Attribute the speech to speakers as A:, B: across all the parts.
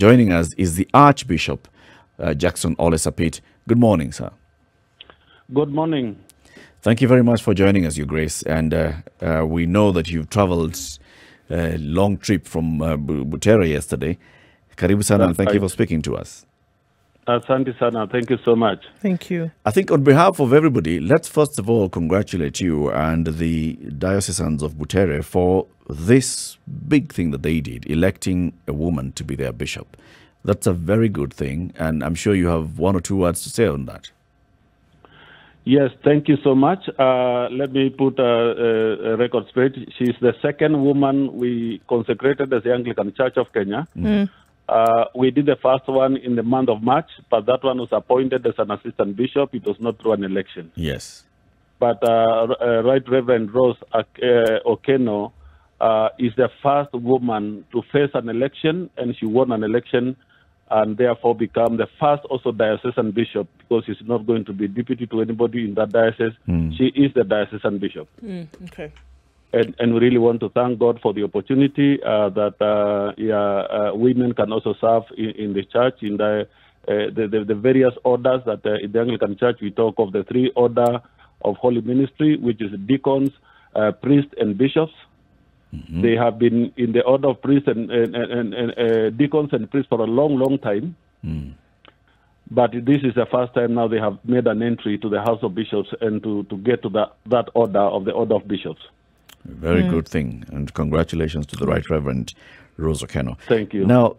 A: Joining us is the Archbishop uh, Jackson Ole Sapit. Good morning, sir.
B: Good morning.
A: Thank you very much for joining us, Your Grace. And uh, uh, we know that you've traveled a long trip from uh, Bu- Butere yesterday. Karibu sana, and thank you for speaking to us.
B: Asante sana. Thank you so much.
C: Thank you.
A: I think on behalf of everybody, let's first of all congratulate you and the diocesans of Butere for this big thing that they did, electing a woman to be their bishop. That's a very good thing, and I'm sure you have one or two words to say on that.
B: Yes, thank you so much. Uh, let me put a, a, a record straight. She's the second woman we consecrated as the Anglican Church of Kenya. Uh, we did the first one in the month of March, but that one was appointed as an assistant bishop. It was not through an election.
A: Yes.
B: But uh, uh, Right Reverend Rose Ak- uh, Okeno uh, is the first woman to face an election, and she won an election, and therefore become the first also diocesan bishop because she's not going to be deputy to anybody in that diocese. She is the diocesan bishop,
C: Okay.
B: And, and we really want to thank God for the opportunity uh, that uh, yeah, uh, women can also serve in, in the church in the, uh, the, the the various orders that uh, in the Anglican Church we talk of the three order of holy ministry, which is deacons, uh, priests, and bishops. They have been in the order of priests and, and, and, and uh, deacons and priests for a long, long time. But this is the first time now they have made an entry to the House of Bishops and to, to get to that, that order of the Order of Bishops.
A: Very hmm. good thing. And congratulations to the Right Reverend Rose Okeno.
B: Thank you.
A: Now,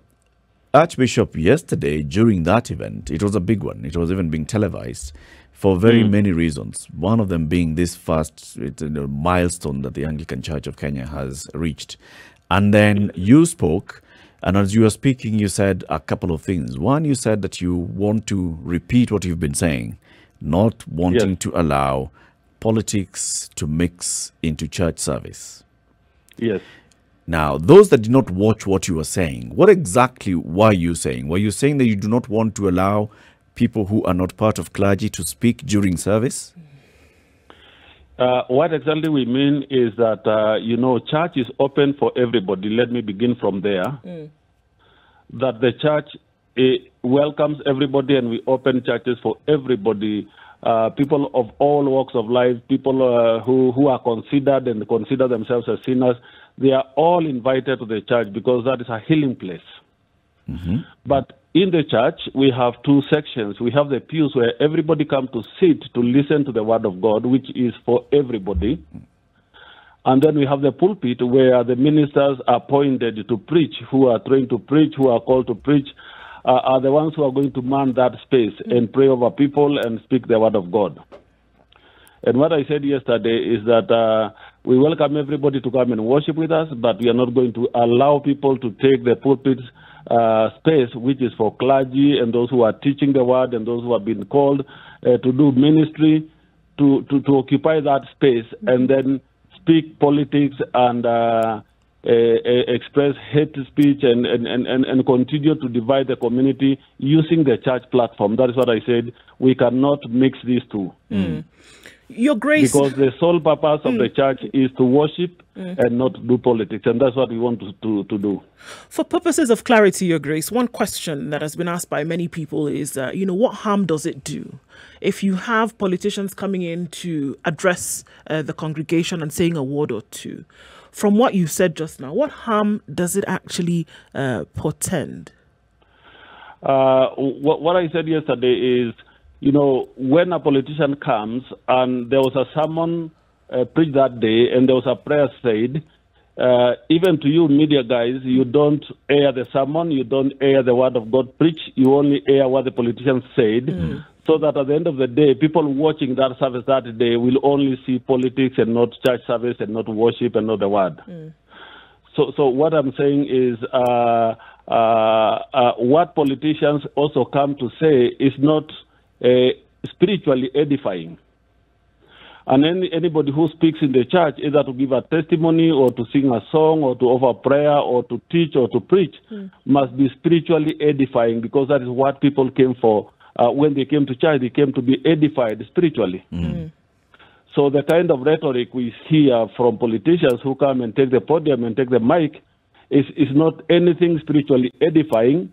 A: Archbishop, yesterday during that event, it was a big one. It was even being televised for very hmm. many reasons. One of them being this first it's a uh, milestone that the Anglican Church of Kenya has reached. And then you spoke, and as you were speaking, you said a couple of things. One, you said that you want to repeat what you've been saying, not wanting
B: Yes.
A: to allow politics to mix into church service.
B: Yes.
A: Now, those that did not watch what you were saying, what exactly were you saying? Were you saying that you do not want to allow people who are not part of clergy to speak during service?
B: Uh, what exactly we mean is that, uh, you know, church is open for everybody. Let me begin from there. That the church eh, welcomes everybody and we open churches for everybody. Uh, people of all walks of life, people uh, who, who are considered and consider themselves as sinners, they are all invited to the church because that is a healing place. But in the church, we have two sections. We have the pews where everybody comes to sit to listen to the word of God, which is for everybody. And then we have the pulpit where the ministers are appointed to preach, who are trained to preach, who are called to preach, are the ones who are going to man that space and pray over people and speak the word of God. And what I said yesterday is that uh, we welcome everybody to come and worship with us, but we are not going to allow people to take the pulpit uh, space, which is for clergy and those who are teaching the word and those who have been called uh, to do ministry, to, to, to occupy that space and then speak politics and uh, uh, uh, Uh, uh, express hate speech and, and, and, and, continue to divide the community using the church platform. That is what I said. We cannot mix these two mm.
C: Your Grace.
B: because the sole purpose of mm. the church is to worship mm. and not do politics, and that's what we want to, to, to do.
C: For purposes of clarity, Your Grace, one question that has been asked by many people is, uh, you know, what harm does it do if you have politicians coming in to address uh, the congregation and saying a word or two? From what you said just now, what harm does it actually uh, portend?
B: Uh, what, what I said yesterday is, you know, when a politician comes and there was a sermon uh, preached that day and there was a prayer said, uh, even to you media guys, you don't air the sermon, you don't air the word of God preached, you only air what the politician said, so that at the end of the day, people watching that service that day will only see politics and not church service and not worship and not the word. So, so what I'm saying is, uh, uh, uh, what politicians also come to say is not uh, spiritually edifying. And any, anybody who speaks in the church, either to give a testimony or to sing a song or to offer prayer or to teach or to preach, must be spiritually edifying because that is what people came for. Uh, when they came to church, they came to be edified spiritually. So the kind of rhetoric we hear from politicians who come and take the podium and take the mic is, is not anything spiritually edifying.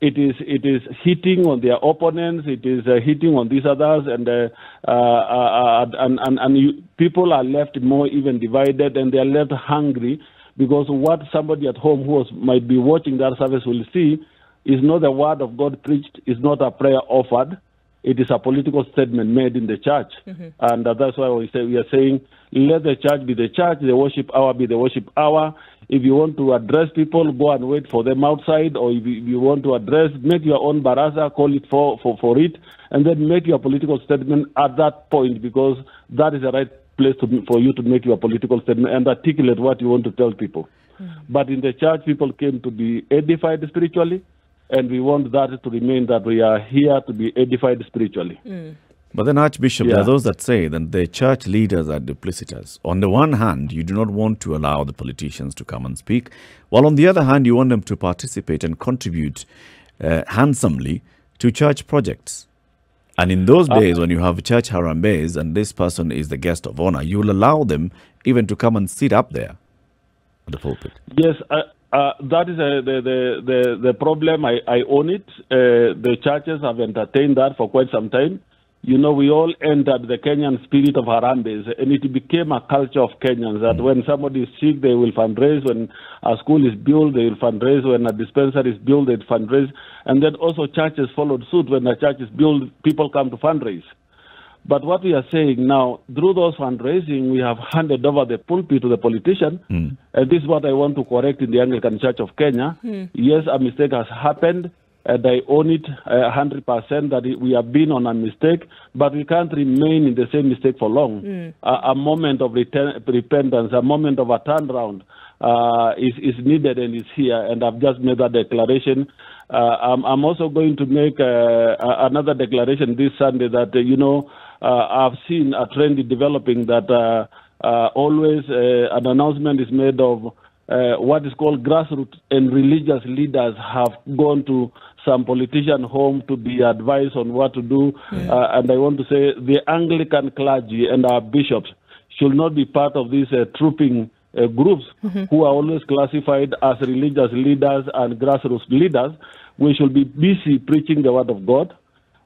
B: it is it is hitting on their opponents. It is uh, hitting on these others, and uh, uh, uh, and and, and you, people are left more even divided, and they are left hungry because what somebody at home who was, might be watching that service will see is not the word of God preached, is not a prayer offered. It is a political statement made in the church, mm-hmm. and uh, that's why we say we are saying let the church be the church, the worship hour be the worship hour. If you want to address people, go and wait for them outside, or if you want to address, make your own baraza, call it for, for, for it, and then make your political statement at that point because that is the right place to, for you to make your political statement and articulate what you want to tell people. Mm. But in the church, people came to be edified spiritually, and we want that to remain that we are here to be edified spiritually. Mm.
A: But then, Archbishop, yeah. there are those that say that the church leaders are duplicitous. On the one hand, you do not want to allow the politicians to come and speak, while on the other hand, you want them to participate and contribute uh, handsomely to church projects. And in those uh, days, when you have church harambees and this person is the guest of honor, you will allow them even to come and sit up there at the pulpit.
B: Yes, uh, uh, that is uh, the, the, the, the problem. I, I own it. Uh, the churches have entertained that for quite some time you know, we all entered the Kenyan spirit of Harambees, and it became a culture of Kenyans that mm. when somebody is sick, they will fundraise. When a school is built, they will fundraise. When a dispensary is built, they fundraise. And then also churches followed suit. When a church is built, people come to fundraise. But what we are saying now, through those fundraising, we have handed over the pulpit to the politician. Mm. And this is what I want to correct in the Anglican Church of Kenya. Mm. Yes, a mistake has happened and I own it uh, 100% that we have been on a mistake, but we can't remain in the same mistake for long. Mm. A, a, moment of return, repentance, a moment of a turnaround uh, is, is needed and is here, and I've just made that declaration. Uh, I'm, I'm, also going to make uh, another declaration this Sunday that, uh, you know, I've seen a trend developing that always an announcement is made of uh, what is called grassroots and religious leaders have gone to some politician home to be advised on what to do. Yeah. Uh, and I want to say the Anglican clergy and our bishops should not be part of these uh, trooping uh, groups mm-hmm. who are always classified as religious leaders and grassroots leaders. We should be busy preaching the word of God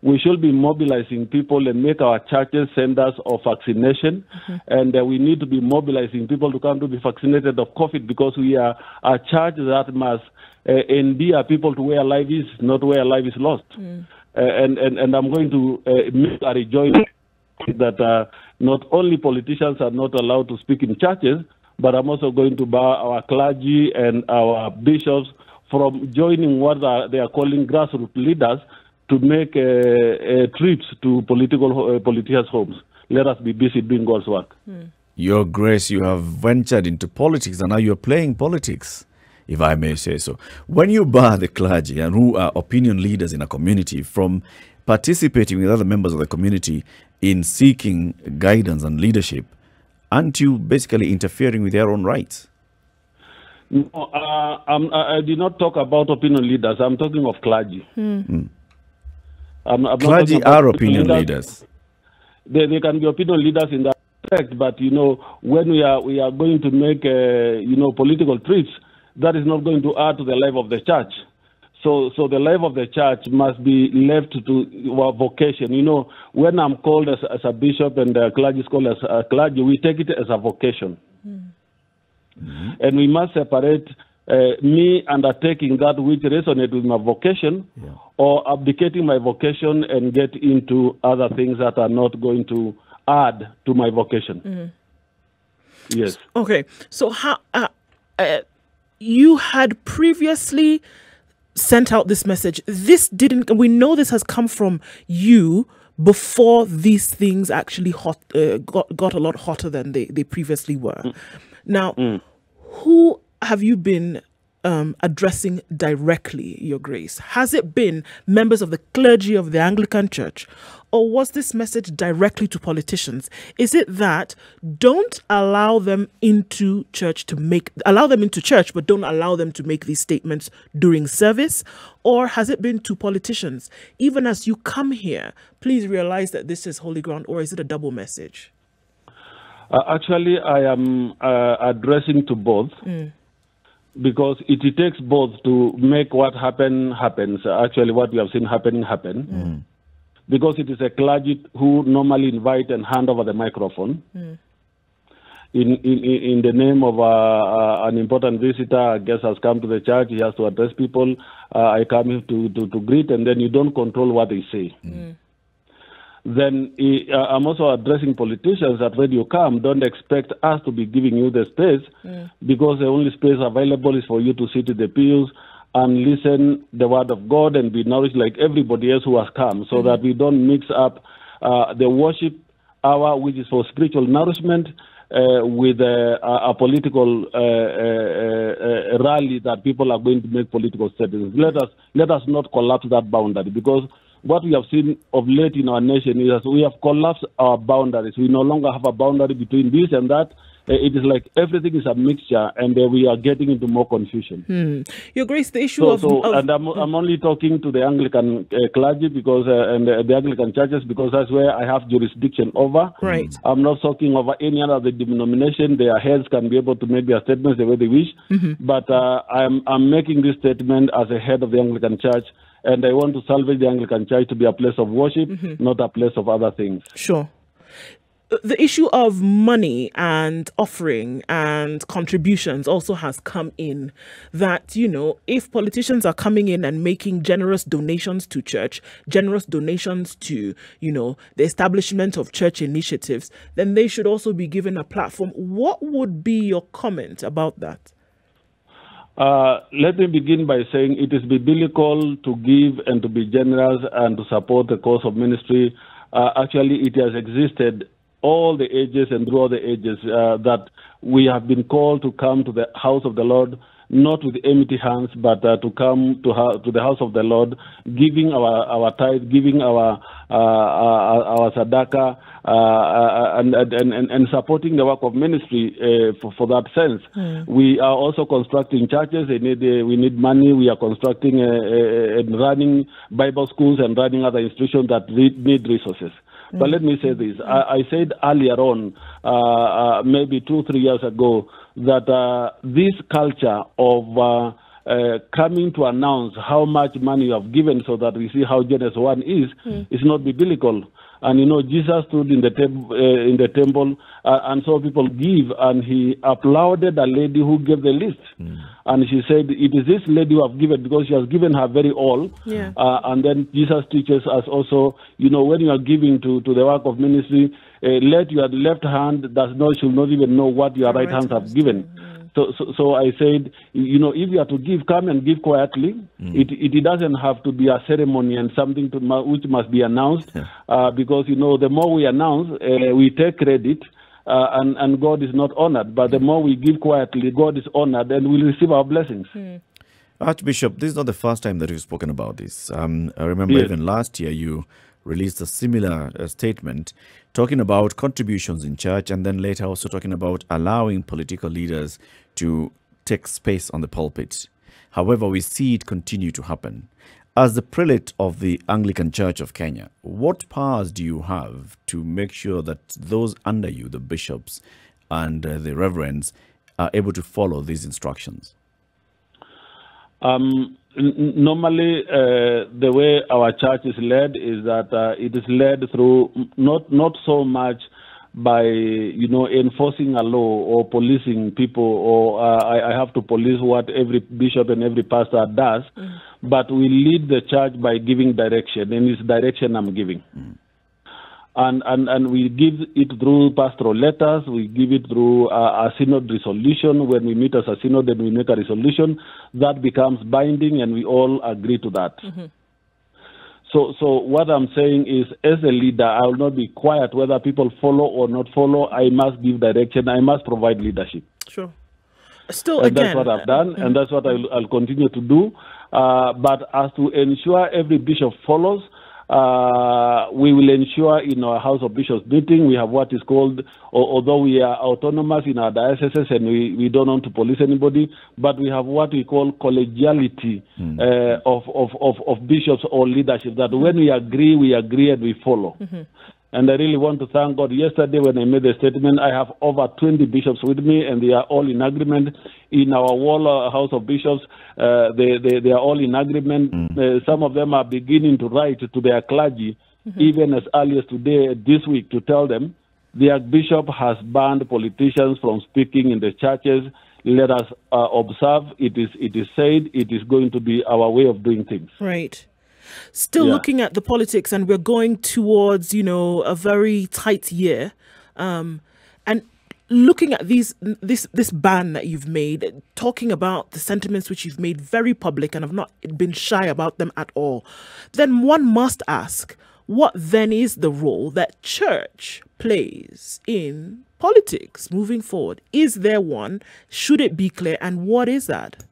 B: we should be mobilizing people and make our churches centers of vaccination. Mm-hmm. And uh, we need to be mobilizing people to come to be vaccinated of COVID because we are a church that must uh, endear people to where life is, not where life is lost. Mm. Uh, and, and, and I'm going to uh, make a rejoice that uh, not only politicians are not allowed to speak in churches, but I'm also going to bar our clergy and our bishops from joining what they are calling grassroots leaders to make uh, uh, trips to political uh, politicians' homes. Let us be busy doing God's work.
A: Mm. Your Grace, you have ventured into politics and now you're playing politics, if I may say so. When you bar the clergy and who are opinion leaders in a community from participating with other members of the community in seeking guidance and leadership, aren't you basically interfering with their own rights?
B: No, uh, i did not talk about opinion leaders. I'm talking of clergy. Mm. Mm.
A: I'm, I'm Clergy are opinion leaders. leaders.
B: They, they can be opinion leaders in that respect, but you know, when we are we are going to make uh, you know political trips, that is not going to add to the life of the church. So, so the life of the church must be left to our vocation. You know, when I'm called as, as a bishop and the clergy is called as a clergy, we take it as a vocation. Mm-hmm. And we must separate uh, me undertaking that which resonates with my vocation yeah. or abdicating my vocation and get into other things that are not going to add to my vocation. Mm-hmm. Yes.
C: Okay. So how uh, uh, you had previously sent out this message. This didn't. We know this has come from you before these things actually hot uh, got got a lot hotter than they they previously were. Mm. Now, mm. who have you been um, addressing directly, Your Grace? Has it been members of the clergy of the Anglican Church? Or was this message directly to politicians? Is it that don't allow them into church to make, allow them into church, but don't allow them to make these statements during service? Or has it been to politicians? Even as you come here, please realize that this is holy ground, or is it a double message?
B: Uh, actually, I am uh, addressing to both. Mm. Because it, it takes both to make what happen happens. Actually, what we have seen happening happen. Because it is a clergy who normally invite and hand over the microphone. In, in, in the name of uh, uh, an important visitor, I guess has come to the church, he has to address people. Uh, I come here to, to, to greet, and then you don't control what they say then uh, I'm also addressing politicians that when you come, don't expect us to be giving you the space because the only space available is for you to sit in the pews and listen the word of God and be nourished like everybody else who has come, so that we don't mix up uh, the worship hour, which is for spiritual nourishment. Uh, with uh, a, a political uh, uh, uh, rally that people are going to make political statements. Let us let us not collapse that boundary because what we have seen of late in our nation is that we have collapsed our boundaries. We no longer have a boundary between this and that. Uh, it is like everything is a mixture, and uh, we are getting into more confusion.
C: Your Grace, the issue
B: So,
C: of,
B: so
C: of-
B: and I'm, I'm only talking to the Anglican uh, clergy because uh, and uh, the Anglican churches because that's where I have jurisdiction over.
C: Right.
B: I'm not talking over any other denomination. Their heads can be able to make their statements the way they wish. But uh, I'm I'm making this statement as a head of the Anglican Church, and I want to salvage the Anglican Church to be a place of worship, mm-hmm. not a place of other things.
C: Sure. The issue of money and offering and contributions also has come in. That, you know, if politicians are coming in and making generous donations to church, generous donations to, you know, the establishment of church initiatives, then they should also be given a platform. What would be your comment about that?
B: Uh, let me begin by saying it is biblical to give and to be generous and to support the cause of ministry. Uh, actually, it has existed all the ages and through all the ages uh, that we have been called to come to the house of the Lord, not with empty hands, but uh, to come to, ha- to the house of the Lord, giving our, our tithe, giving our, uh, our, our sadaka, uh, uh, and, and, and, and supporting the work of ministry uh, for, for that sense. We are also constructing churches. They need, uh, we need money. We are constructing uh, uh, and running Bible schools and running other institutions that need, need resources. But let me say this. I, I said earlier on, uh, uh, maybe two, three years ago, that uh, this culture of uh, uh, coming to announce how much money you have given so that we see how generous one is, is not biblical. And you know, Jesus stood in the, tem- uh, in the temple uh, and saw people give, and he applauded a lady who gave the least. And she said, It is this lady who have given because she has given her very all.
C: Yeah.
B: Uh, and then Jesus teaches us also, you know, when you are giving to, to the work of ministry, let your left hand does not should not even know what your right,
C: right
B: hands have given. So, so, so I said, you know, if you are to give, come and give quietly. It, it, it doesn't have to be a ceremony and something to, which must be announced, uh, because you know, the more we announce, uh, we take credit. Uh, and, and God is not honored, but the more we give quietly, God is honored and we'll receive our blessings.
A: Archbishop, this is not the first time that you've spoken about this. Um, I remember
B: Yes.
A: even last year you released a similar uh, statement talking about contributions in church and then later also talking about allowing political leaders to take space on the pulpit. However, we see it continue to happen. As the prelate of the Anglican Church of Kenya, what powers do you have to make sure that those under you, the bishops and uh, the reverends, are able to follow these instructions?
B: Um, normally, uh, the way our church is led is that uh, it is led through not not so much by you know enforcing a law or policing people or uh, I, I have to police what every bishop and every pastor does, but we lead the church by giving direction, and it's direction I'm giving and, and, and we give it through pastoral letters, we give it through uh, a synod resolution. When we meet as a synod and we make a resolution, that becomes binding and we all agree to that. So, so what I'm saying is, as a leader, I will not be quiet whether people follow or not follow. I must give direction. I must provide leadership.
C: Sure. Still,
B: And
C: again,
B: that's what I've done, and that's what I'll, I'll continue to do. Uh, but as to ensure every bishop follows, uh, we will ensure in our House of Bishops meeting we have what is called, although we are autonomous in our dioceses and we, we don't want to police anybody, but we have what we call collegiality uh, of, of, of, of bishops or leadership, that when we agree, we agree and we follow. And I really want to thank God. Yesterday, when I made the statement, I have over 20 bishops with me, and they are all in agreement. In our wall uh, house of bishops, uh, they, they, they are all in agreement. Mm. Uh, some of them are beginning to write to their clergy, mm-hmm. even as early as today, this week, to tell them the Archbishop has banned politicians from speaking in the churches. Let us uh, observe. It is, it is said it is going to be our way of doing things.
C: Right still yeah. looking at the politics and we're going towards, you know, a very tight year. Um, and looking at these this this ban that you've made, talking about the sentiments which you've made very public and have not been shy about them at all, then one must ask, what then is the role that church plays in politics moving forward? Is there one? Should it be clear? And what is that?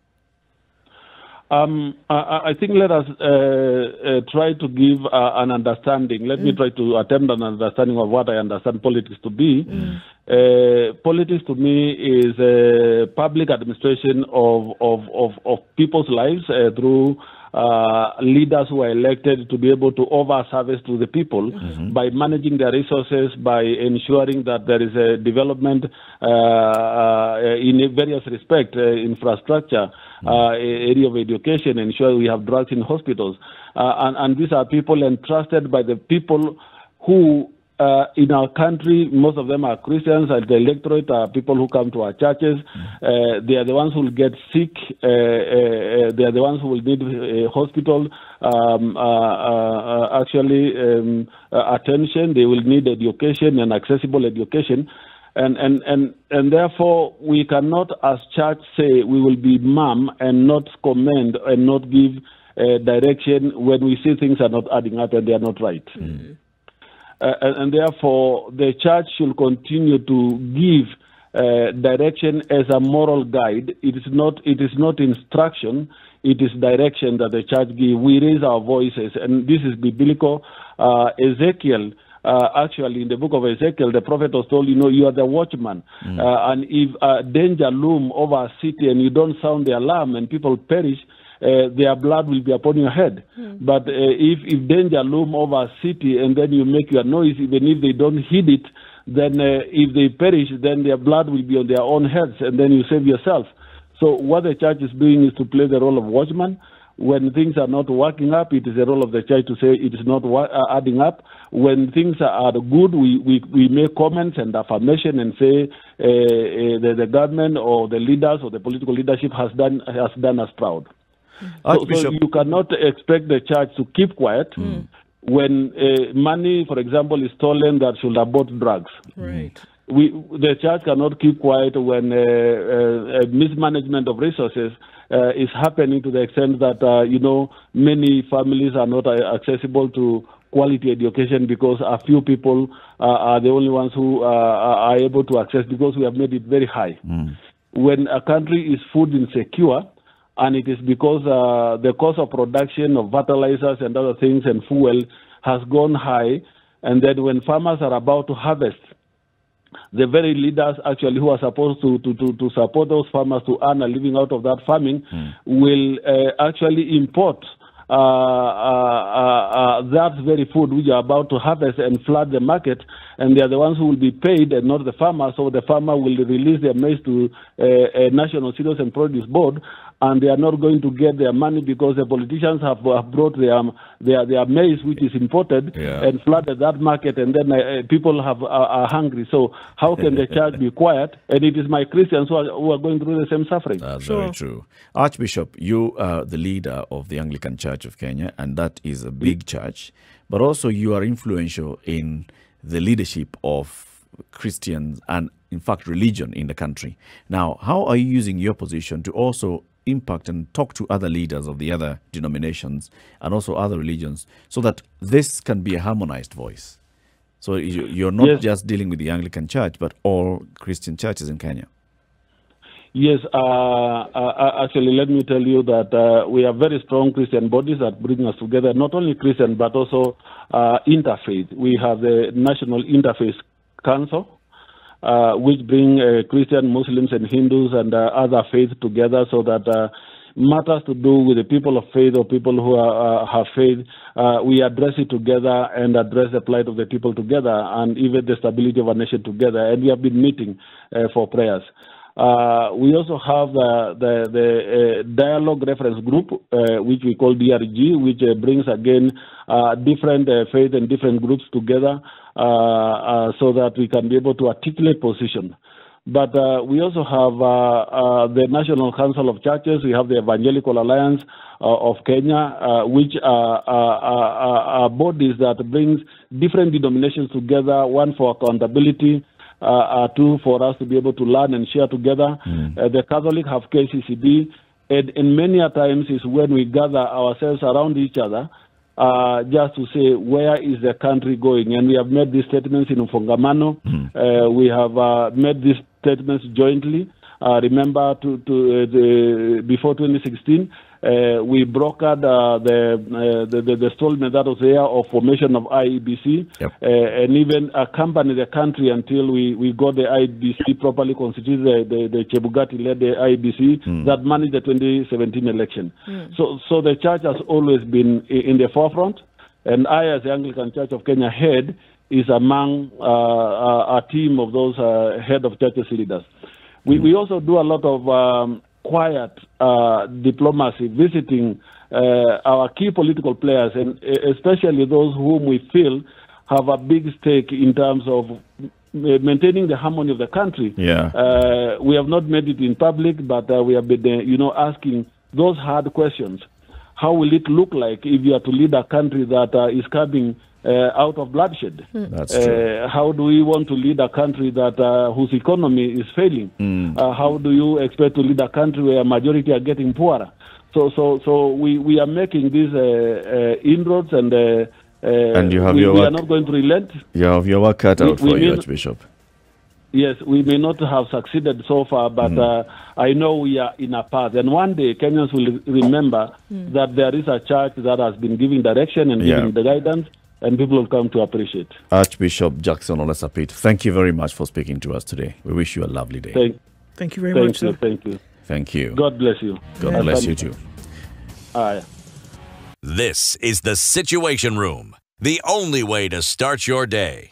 B: Um, I, I, think let us uh, uh, try to give uh, an understanding. Let mm. me try to attempt an understanding of what I understand politics to be. Mm. Uh, politics to me is a public administration of, of, of, of people's lives uh, through uh, leaders who are elected to be able to over service to the people mm-hmm. by managing their resources, by ensuring that there is a development uh, uh, in various respects, uh, infrastructure, mm-hmm. area of education, ensure we have drugs in hospitals. and, and these are people entrusted by the people who uh, in our country, most of them are Christians, and the electorate are people who come to our churches. Uh, they are the ones who will get sick. Uh, uh, uh they are the ones who will need a hospital um, uh, actually um, attention. They will need education and accessible education. And, and, and, and therefore, we cannot, as church, say we will be mum and not commend and not give direction when we see things are not adding up and they are not right. Mm-hmm. Uh, and, and, therefore the church should continue to give uh, direction as a moral guide. It is not it is not instruction. It is direction that the church give. We raise our voices, and this is biblical. Uh, Ezekiel. Uh, actually, in the book of Ezekiel, the prophet was told, you know, you are the watchman. Mm. And if uh, danger loom over a city and you don't sound the alarm and people perish, uh, their blood will be upon your head. Mm. But uh, if, if danger loom over a city and then you make your noise, even if they don't heed it, then uh, if they perish, then their blood will be on their own heads, and then you save yourself. So what the church is doing is to play the role of watchman. When things are not working up, it is the role of the church to say it is not wa- uh, adding up. When things are good, we, we, we make comments and affirmation and say uh, uh, the, the government or the leaders or the political leadership has done has done us proud. So, so, you cannot expect the church to keep quiet mm. when uh, money, for example, is stolen that should have bought drugs.
C: Right.
B: We, the church cannot keep quiet when uh, uh, mismanagement of resources uh, is happening to the extent that, uh, you know, many families are not uh, accessible to quality education because a few people are the only ones who are able to access because we have made it very high. Mm. When a country is food insecure, and it is because uh, the cost of production of fertilizers and other things and fuel has gone high, and that when farmers are about to harvest, the very leaders actually who are supposed to, to, to, to support those farmers to earn a living out of that farming mm. will uh, actually import uh, uh, uh, that very food which are about to harvest and flood the market, and they are the ones who will be paid and not the farmer. So the farmer will release their maize to a National Cereals and Produce Board, and they are not going to get their money because the politicians have, have brought their, their their maize, which is imported, yeah. and flooded that market, and then uh, people have are, are, hungry. So how can the church be quiet? And it is my Christians who are, who are going through the same suffering.
A: That's sure. very true. Archbishop, you are the leader of the Anglican Church of Kenya, and that is a big church, but also you are influential in the leadership of Christians and, in fact, religion in the country. Now, how are you using your position to also impact and talk to other leaders of the other denominations and also other religions so that this can be a harmonized voice. So you're not yes. just dealing with the Anglican Church, but all Christian churches in Kenya.
B: Yes, uh, uh, uh, actually, let me tell you that uh, we have very strong Christian bodies that bring us together, not only Christian, but also uh, interfaith. We have the National Interfaith Council, uh, which bring uh, Christian, Muslims, and Hindus and uh, other faiths together so that uh, matters to do with the people of faith or people who are, uh, have faith, uh, we address it together and address the plight of the people together and even the stability of our nation together. And we have been meeting for prayers. We also have the, the, the dialogue reference group, which we call DRG, which brings again different faith and different groups together so that we can be able to articulate position. But uh, we also have uh, uh, the National Council of Churches. We have the Evangelical Alliance of Kenya, which are, are, are, bodies that brings different denominations together. One for accountability, uh, two for us to be able to learn and share together. Mm. Uh, the Catholic have KCCB, and, and many a times is when we gather ourselves around each other uh, just to say where is the country going. And we have made these statements in Ufungamano. Mm. Uh, we have uh, made these statements jointly. Uh, remember, to, to uh, the, before 2016, uh, we brokered uh, the, uh, the, the the stalemate that was there of formation of IEBC, yep. Uh, and even accompanied the country until we, we got the IEBC properly constituted, the, the, the Chebukati led the IEBC mm. that managed the 2017 election. Mm. So so the church has always been in the forefront, and I, as the Anglican Church of Kenya head, is among uh, a team of those uh, head of churches leaders. We, we also do a lot of um, quiet uh, diplomacy, visiting uh, our key political players, and especially those whom we feel have a big stake in terms of maintaining the harmony of the country.
A: Yeah.
B: Uh, we have not made it in public, but uh, we have been, uh, you know, asking those hard questions. How will it look like if you are to lead a country that uh, is coming uh, out of bloodshed.
A: Mm. That's true.
B: Uh, how do we want to lead a country that uh, whose economy is failing?
A: Mm.
B: how do you expect to lead a country where a majority are getting poorer? So, so, so we, we are making these inroads and.
A: and you have
B: we,
A: your
B: we are not going to relent.
A: You have your work cut out we, for you, Archbishop.
B: Yes, we may not have succeeded so far, but mm. uh, I know we are in a path. And one day, Kenyans will remember mm. that there is a church that has been giving direction and yeah. giving the guidance, and people will come to appreciate.
A: Archbishop Jackson Ole Sapit, thank you very much for speaking to us today. We wish you a lovely day.
B: Thank,
C: thank you very
B: thank
C: much.
B: You, thank you.
A: Thank you.
B: God bless you.
A: God yeah. bless you too.
B: Aye.
D: This is the Situation Room, the only way to start your day.